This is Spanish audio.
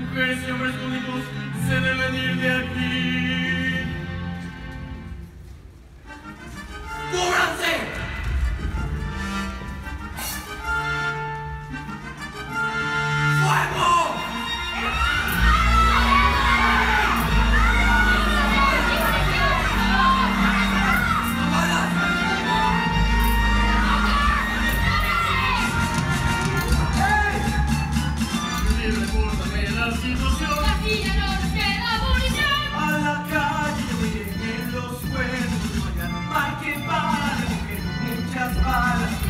Mujeres y hombres únicos silence